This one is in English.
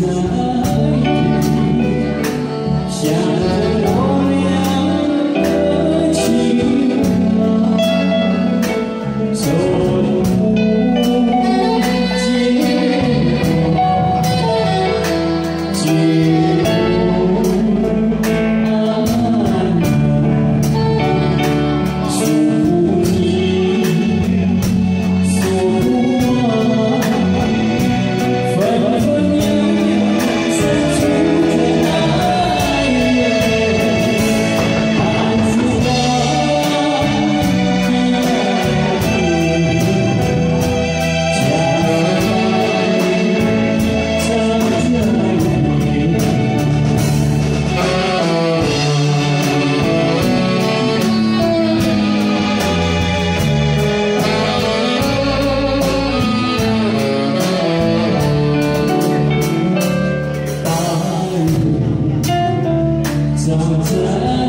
sky 我在